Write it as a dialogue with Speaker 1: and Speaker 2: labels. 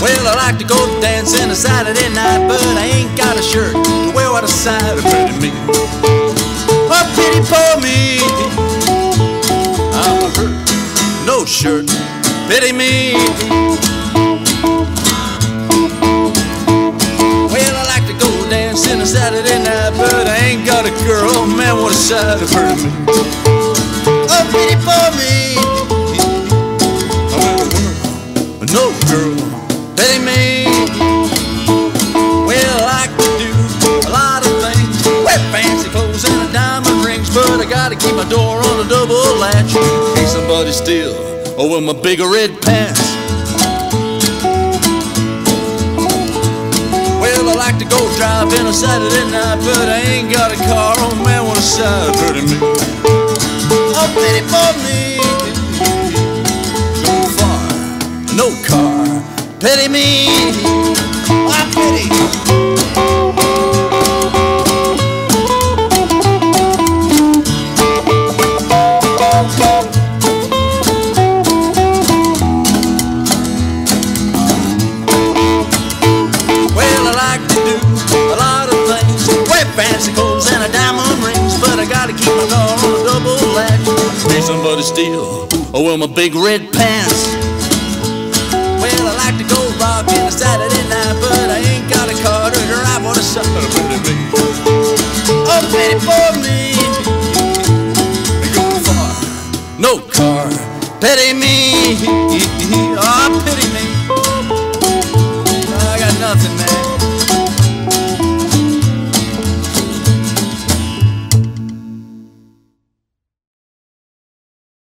Speaker 1: Well, I like to go dancing a Saturday night, but I ain't got a shirt to wear what a side of me. Oh, pity for me. I'm hurt, no shirt, pity me. Well, I like to go dancing a Saturday night, but I ain't got a girl. Oh man, what a side of pity me. Oh, pity for me. Well, I can do a lot of things. Wear fancy clothes and diamond rings, but I gotta keep my door on a double latch in case somebody steal. Oh, with my big red pants. Well, I like to go driving a Saturday night, but I ain't got a car. Oh man, what a side pretty me. Oh, pity for me. Pity me. I pity. Well, I like to do a lot of things. Wear fancy clothes and a diamond but I gotta keep my on a double latch. Somebody steal, oh, or wear my big red pants. To a Sunday. Me. Oh, pity for me. Going far. No car. Pity me. Oh, pity me. I got nothing.